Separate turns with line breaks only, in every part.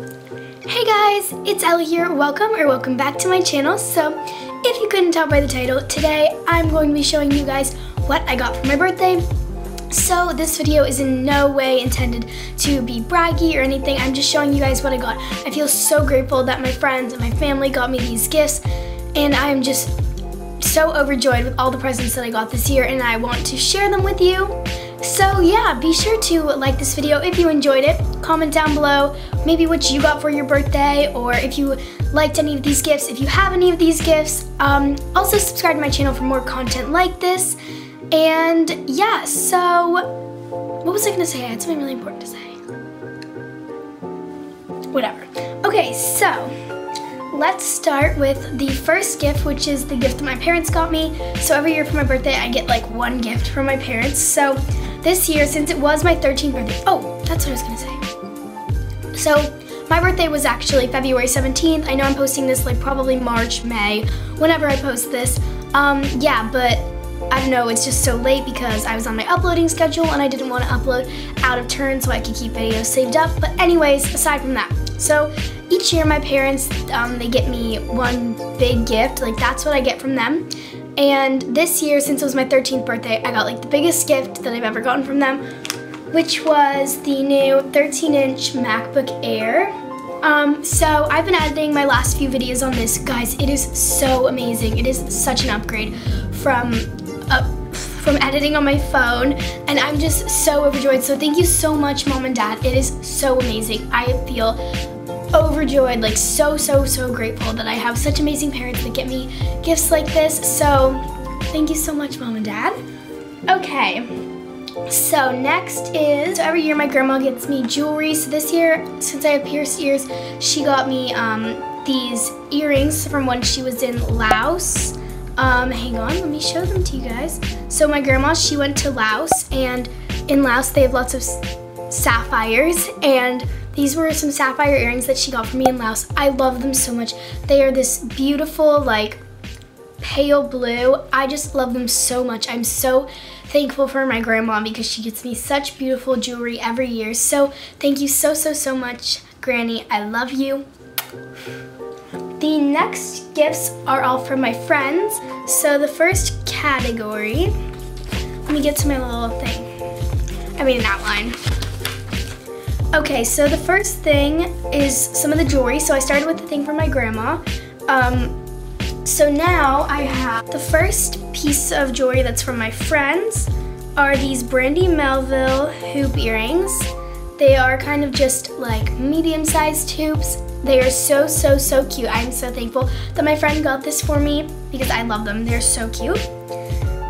Hey guys, it's Ella here. Welcome or welcome back to my channel. So, if you couldn't tell by the title, today I'm going to be showing you guys what I got for my birthday. So this video is in no way intended to be braggy or anything. I'm just showing you guys what I got. I feel so grateful that my friends and my family got me these gifts and I'm just so overjoyed with all the presents that I got this year and I want to share them with you. So yeah, be sure to like this video if you enjoyed it. Comment down below maybe what you got for your birthday or if you liked any of these gifts, if you have any of these gifts. Um, also subscribe to my channel for more content like this. And yeah, so what was I gonna say? I had something really important to say. Whatever. Okay, so let's start with the first gift, which is the gift that my parents got me. So every year for my birthday, I get like one gift from my parents. So this year, since it was my 13th birthday, oh, that's what I was gonna say. So my birthday was actually February 17th. I know I'm posting this like probably March, May, whenever I post this. Um, yeah, but I don't know, it's just so late because I was on my uploading schedule and I didn't want to upload out of turn so I could keep videos saved up. But anyways, aside from that, so each year my parents, um, they get me one big gift, like that's what I get from them. And this year, since it was my 13th birthday, I got like the biggest gift that I've ever gotten from them, which was the new 13 inch MacBook Air. Um, so I've been editing my last few videos on this. Guys, it is so amazing. It is such an upgrade from uh, from editing on my phone and I'm just so overjoyed. So thank you so much mom and dad. It is so amazing. I feel overjoyed, like so, so, so grateful that I have such amazing parents that get me gifts like this. So thank you so much mom and dad. Okay, so next is, so every year my grandma gets me jewelry. So this year, since I have pierced ears, she got me um, these earrings from when she was in Laos. Um, hang on, let me show them to you guys. So my grandma, she went to Laos and in Laos they have lots of sapphires and these were some sapphire earrings that she got for me in Laos. I love them so much. They are this beautiful like pale blue. I just love them so much. I'm so thankful for my grandma because she gets me such beautiful jewelry every year. So thank you so, so, so much, Granny. I love you. The next gifts are all from my friends. So the first category, let me get to my little thing. I mean that outline. Okay, so the first thing is some of the jewelry. So I started with the thing from my grandma. Um, so now I have the first piece of jewelry that's from my friends are these Brandy Melville hoop earrings. They are kind of just like medium-sized hoops they are so, so, so cute. I'm so thankful that my friend got this for me because I love them. They're so cute.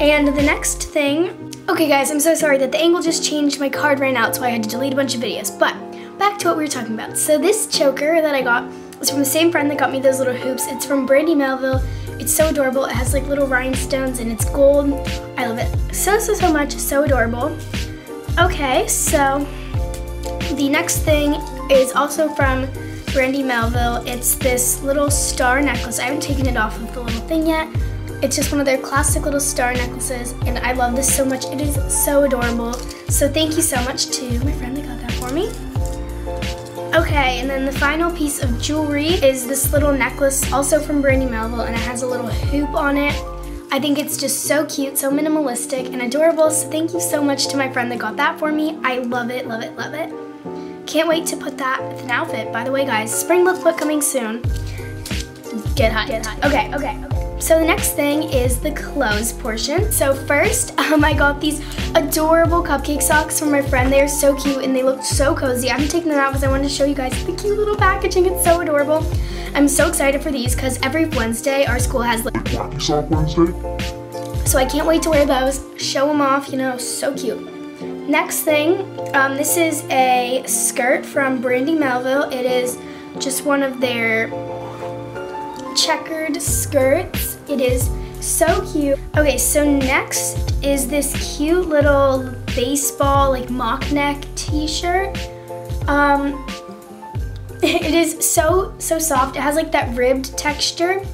And the next thing, okay guys, I'm so sorry that the angle just changed. My card ran out, so I had to delete a bunch of videos. But back to what we were talking about. So this choker that I got is from the same friend that got me those little hoops. It's from Brandy Melville. It's so adorable. It has like little rhinestones and it's gold. I love it so, so, so much. So adorable. Okay, so the next thing is also from Brandy Melville. It's this little star necklace. I haven't taken it off of the little thing yet. It's just one of their classic little star necklaces and I love this so much. It is so adorable. So thank you so much to my friend that got that for me. Okay, and then the final piece of jewelry is this little necklace, also from Brandy Melville, and it has a little hoop on it. I think it's just so cute, so minimalistic and adorable, so thank you so much to my friend that got that for me. I love it, love it, love it. Can't wait to put that with an outfit. By the way, guys, spring lookbook coming soon. Get hot. Get hot. Okay, okay, okay. So the next thing is the clothes portion. So first, um, I got these adorable cupcake socks from my friend. They are so cute and they look so cozy. I'm taking them out because I wanted to show you guys the cute little packaging. It's so adorable. I'm so excited for these because every Wednesday our school has like
Sock Wednesday.
So I can't wait to wear those, show them off, you know, so cute. Next thing, um, this is a skirt from Brandy Melville. It is just one of their checkered skirts. It is so cute. Okay, so next is this cute little baseball like mock neck t-shirt. Um, it is so, so soft. It has like that ribbed texture.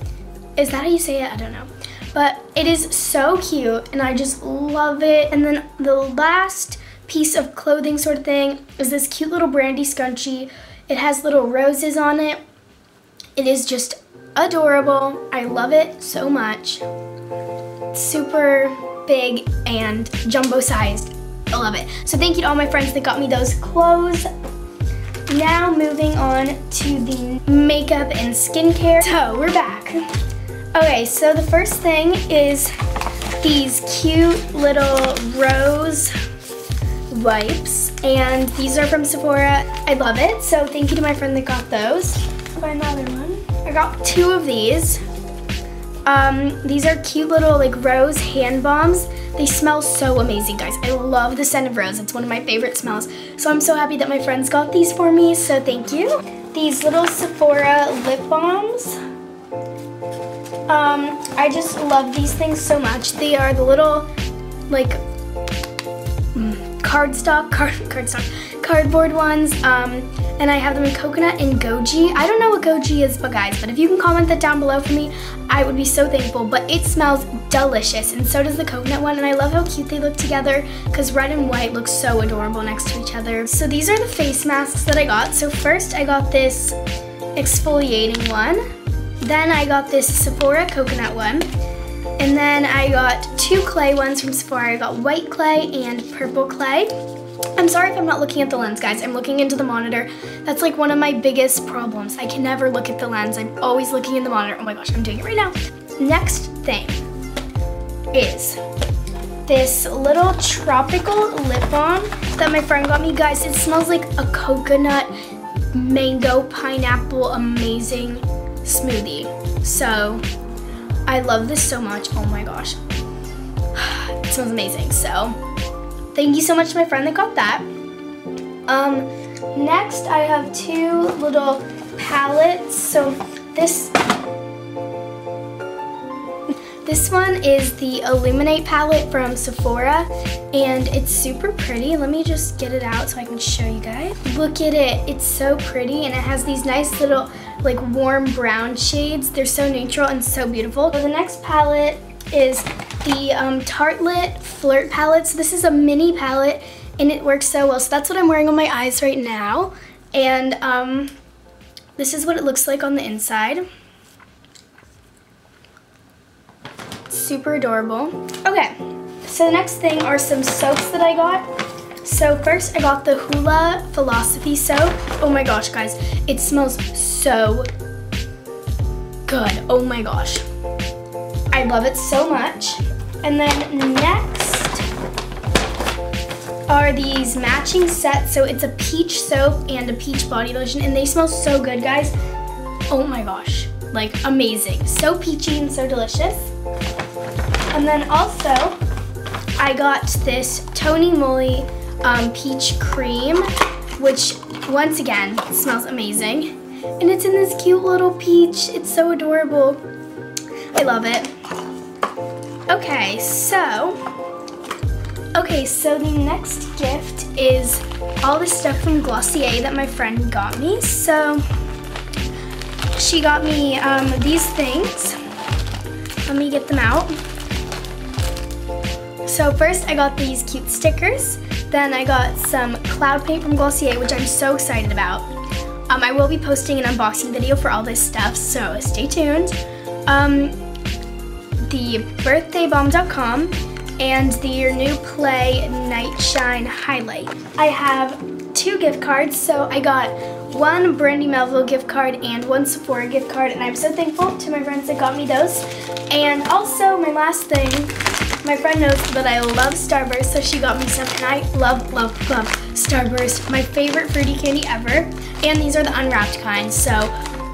Is that how you say it? I don't know. But it is so cute and I just love it. And then the last piece of clothing sort of thing is this cute little brandy scrunchie. It has little roses on it. It is just adorable. I love it so much. Super big and jumbo sized. I love it. So thank you to all my friends that got me those clothes. Now moving on to the makeup and skincare. So we're back. Okay, so the first thing is these cute little rose wipes and these are from Sephora. I love it, so thank you to my friend that got those. Find the other one. Got two of these. Um, these are cute little like rose hand balms. They smell so amazing, guys. I love the scent of rose. It's one of my favorite smells. So I'm so happy that my friends got these for me, so thank you. These little Sephora lip balms. Um, I just love these things so much. They are the little, like, cardstock, card, cardstock, cardboard ones, um, and I have them in coconut and goji. I don't know what goji is, but guys, but if you can comment that down below for me, I would be so thankful, but it smells delicious, and so does the coconut one, and I love how cute they look together, because red and white look so adorable next to each other. So these are the face masks that I got. So first I got this exfoliating one, then I got this Sephora coconut one, and then I got two clay ones from Sephora. I got white clay and purple clay. I'm sorry if I'm not looking at the lens, guys. I'm looking into the monitor. That's like one of my biggest problems. I can never look at the lens. I'm always looking in the monitor. Oh my gosh, I'm doing it right now. Next thing is this little tropical lip balm that my friend got me. Guys, it smells like a coconut, mango, pineapple, amazing smoothie. So I love this so much. Oh my gosh. It smells amazing. So thank you so much to my friend that got that. Um, next I have two little palettes. So this this one is the Illuminate palette from Sephora and it's super pretty. Let me just get it out so I can show you guys. Look at it, it's so pretty and it has these nice little like warm brown shades. They're so neutral and so beautiful. So the next palette is the um, Tartelette Flirt palette. So this is a mini palette and it works so well. So that's what I'm wearing on my eyes right now. And um, this is what it looks like on the inside. super adorable. Okay, so the next thing are some soaps that I got. So first I got the Hoola Philosophy soap. Oh my gosh, guys, it smells so good. Oh my gosh. I love it so much. And then next are these matching sets. So it's a peach soap and a peach body lotion and they smell so good, guys. Oh my gosh, like amazing. So peachy and so delicious. And then also, I got this Tony Moly um, Peach Cream, which once again smells amazing. And it's in this cute little peach. It's so adorable. I love it. Okay, so, okay, so the next gift is all the stuff from Glossier that my friend got me. So, she got me um, these things. Let me get them out. So first I got these cute stickers. Then I got some cloud paint from Glossier, which I'm so excited about. Um, I will be posting an unboxing video for all this stuff, so stay tuned. Um, the Birthday Balm Dotcom and the Your New Play Niteshine Highlight. I have two gift cards, so I got one Brandy Melville gift card and one Sephora gift card, and I'm so thankful to my friends that got me those. And also, my last thing my friend knows that I love Starburst, so she got me some, and I love, love, love Starburst, my favorite fruity candy ever. And these are the unwrapped kind, so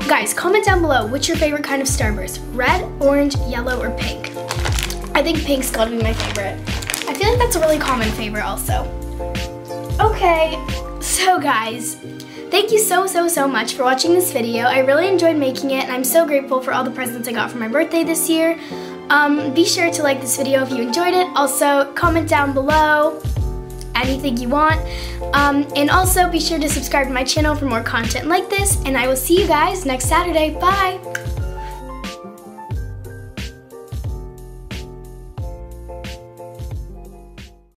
guys, comment down below, what's your favorite kind of Starburst? Red, orange, yellow, or pink? I think pink's gotta be my favorite. I feel like that's a really common favorite also. Okay, so guys, Thank you so, so, so much for watching this video. I really enjoyed making it, and I'm so grateful for all the presents I got for my birthday this year. Um, be sure to like this video if you enjoyed it. Also, comment down below anything you want. Um, and also be sure to subscribe to my channel for more content like this. And I will see you guys next Saturday. Bye!